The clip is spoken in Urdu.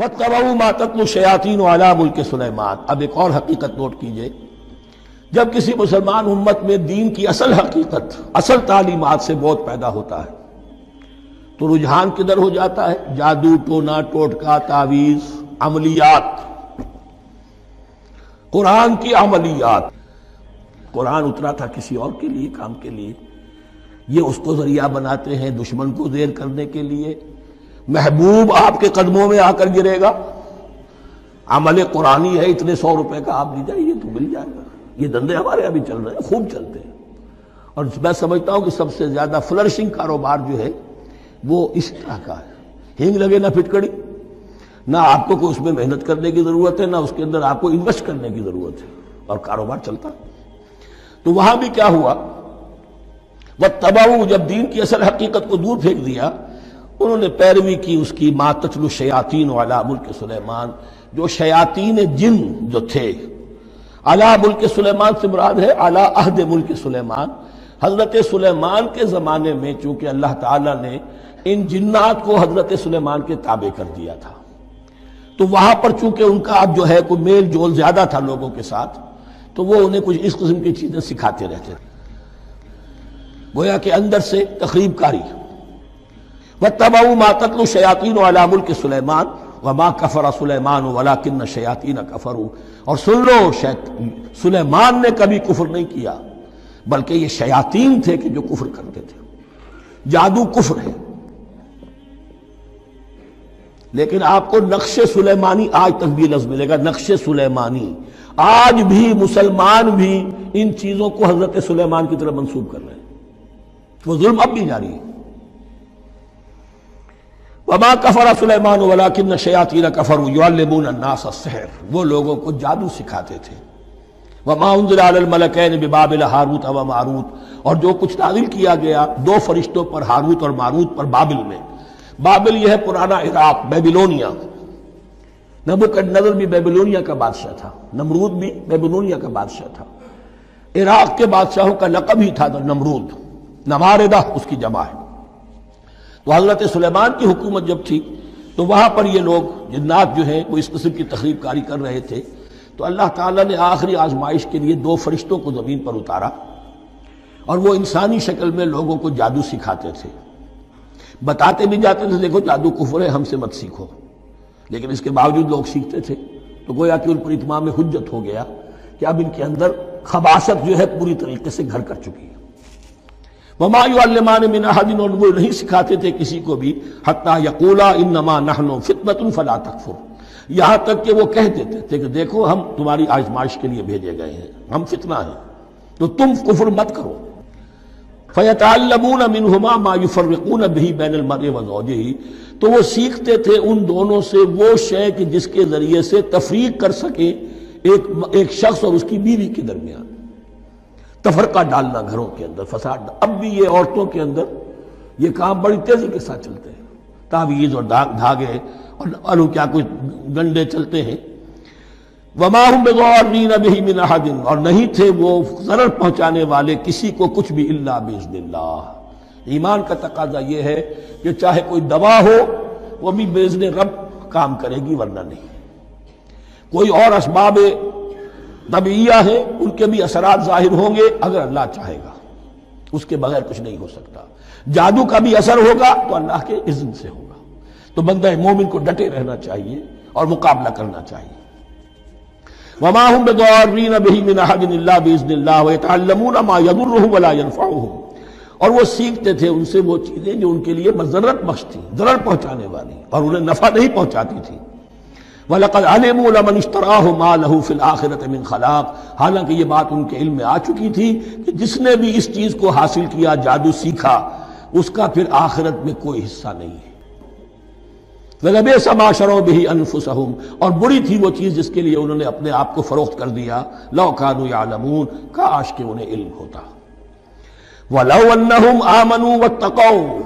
وہ تباؤ ماتت شیاطین والا ملک اب ایک اور حقیقت نوٹ کیجیے۔ جب کسی مسلمان امت میں دین کی اصل حقیقت، اصل تعلیمات سے بہت پیدا ہوتا ہے، تو رجحان کدھر ہو جاتا ہے؟ جادو، ٹونا، ٹوٹکا، تعویذ، عملیات۔ قرآن کی عملیات۔ قرآن اترا تھا کسی اور کے لیے، کام کے لیے۔ یہ اس کو ذریعہ بناتے ہیں دشمن کو زیر کرنے کے لیے۔ محبوب آپ کے قدموں میں آ کر گرے گا۔ عمل قرآنی ہے، اتنے سو روپے کا آپ لی جائیے تو مل جائے گا۔ یہ دندے ہمارے ابھی چل رہے ہیں، خوب چلتے ہیں۔ اور میں سمجھتا ہوں کہ سب سے زیادہ فلرشنگ کاروبار جو ہے، وہ اس طرح کا ہے۔ ہنگ لگے نہ پھٹکڑی، نہ آپ کو کوئی اس میں محنت کرنے کی ضرورت ہے، نہ اس کے اندر آپ کو انویسٹ کرنے کی ضرورت ہے۔ اور کاروبار چلتا۔ تو وہاں بھی کیا ہوا؟ وہ تباؤ جب دین کی اصل حقیقت کو دور پھینک دیا انہوں نے پیروی کی اس کی ماتتل الشیاطین والا ملک سلیمان جو شیاطین جن جو تھے اعلیٰ ملک سلیمان سے مراد ہے اعلیٰ عہد ملک سلیمان حضرت سلیمان کے زمانے میں چونکہ اللہ تعالیٰ نے ان جنات کو حضرت سلیمان کے تابع کر دیا تھا۔ تو وہاں پر چونکہ ان کا اب جو ہے کوئی میل جول زیادہ تھا لوگوں کے ساتھ، تو وہ انہیں کچھ اس قسم کی چیزیں سکھاتے رہتے تھے۔ گویا کہ اندر سے تقریب کاری۔ وہ تباؤ ماتل شیاطین والا ملک سلیمان وما کفر سلیمان ولا کن شیاطین کفر اور سن لو سلیمان نے کبھی کفر نہیں کیا، بلکہ یہ شیاطین تھے کہ جو کفر کرتے تھے۔ جادو کفر ہے۔ لیکن آپ کو نقش سلیمانی آج تک بھی لفظ ملے گا، نقش سلیمانی۔ آج بھی مسلمان بھی ان چیزوں کو حضرت سلیمان کی طرف منسوب کر رہے ہیں۔ وہ ظلم اب بھی جاری ہے۔ وما کفر سلیمان ولاکن شیاطین کفر یعلمون الناس السحر. وہ لوگوں کو جادو سکھاتے تھے. وما انزل علی الملکین ببابل ہاروت و ماروت. اور جو کچھ نازل کیا گیا دو فرشتوں پر ہاروت اور ماروت پر بابل میں. بابل یہ ہے پرانا عراق، بیبلونیا. نبوکڈ نظر بھی بیبلونیا کا بادشاہ تھا. نمرود بھی بیبلونیا کا بادشاہ تھا. عراق کے بادشاہوں کا لقب ہی تھا نمرود. نماردہ اس کی جمع ہے. تو حضرت سلیمان کی حکومت جب تھی، تو وہاں پر یہ لوگ جنات جو ہیں، وہ اس قسم کی تقریب کاری کر رہے تھے۔ تو اللہ تعالیٰ نے آخری آزمائش کے لیے دو فرشتوں کو زمین پر اتارا اور وہ انسانی شکل میں لوگوں کو جادو سکھاتے تھے۔ بتاتے بھی جاتے تھے، دیکھو جادو کفر ہے، ہم سے مت سیکھو۔ لیکن اس کے باوجود لوگ سیکھتے تھے۔ تو گویا کہ ان پر اتمام میں حجت ہو گیا کہ اب ان کے اندر خباست جو ہے، پوری طریقے سے گھر کر چکی ہے۔ وما يعلمان من احد اور وہ نہیں سکھاتے تھے کسی کو بھی، حتی یقولا انما نحن فتنۃ فلا تکفر۔ یہاں تک کہ وہ کہہ دیتے تھے کہ دیکھو ہم تمہاری آزمائش کے لیے بھیجے گئے ہیں، ہم فتنہ ہیں، تو تم کفر مت کرو۔ فیتعلمون منهما ما يفرقون به بین المرء وزوجه تو وہ سیکھتے تھے ان دونوں سے وہ شے کہ جس کے ذریعے سے تفریق کر سکے ایک ایک شخص اور اس کی بیوی کے درمیان۔ تفرقہ ڈالنا گھروں کے اندر، فساد، اب بھی یہ عورتوں کے اندر یہ کام بڑی تیزی کے ساتھ چلتے ہیں۔ تعویذ اور دھاگے اور الو کیا کچھ گنڈے چلتے ہیں۔ وما هم بغارین به من احد اور نہیں تھے وہ ضرر پہنچانے والے کسی کو کچھ بھی الا باذن اللہ ایمان کا تقاضا یہ ہے کہ چاہے کوئی دوا ہو، وہ بھی باذن رب کام کرے گی، ورنہ نہیں۔ کوئی اور اسباب طبیعیہ ہے ان کے بھی اثرات ظاہر ہوں گے، اگر اللہ چاہے گا۔ اس کے بغیر کچھ نہیں ہو سکتا۔ جادو کا بھی اثر ہوگا تو اللہ کے اذن سے ہوگا۔ تو بندہ مومن کو ڈٹے رہنا چاہیے اور مقابلہ کرنا چاہیے۔ وما هم بضارین به من احد الا باذن الله ويتعلمون ما يضرهم ولا ينفعهم۔ اور وہ سیکھتے تھے ان سے وہ چیزیں جو ان کے لیے مضرت بخش تھی ضرر پہنچانے والی، اور انہیں نفع نہیں پہنچاتی تھی۔ وَلَقَدْ عَلِمُوا لَمَنِ اشْتَرَاهُ مَا لَهُ فِي الْآخِرَةِ مِنْ خَلَاقٍ۔ حالانکہ یہ بات ان کے علم میں آ چکی تھی کہ جس نے بھی اس چیز کو حاصل کیا، جادو سیکھا، اس کا پھر آخرت میں کوئی حصہ نہیں ہے۔ وَلَبِئْسَ مَا شَرَوْا بِهِ أَنفُسَهُمْ۔ اور بری تھی وہ چیز جس کے لیے انہوں نے اپنے آپ کو فروخت کر دیا۔ لَوْ كَانُوا يَعْلَمُونَ۔ کاش کہ انہیں علم ہوتا۔ وَلَوْ أَنَّهُمْ آمَنُوا وَاتَّقَوْا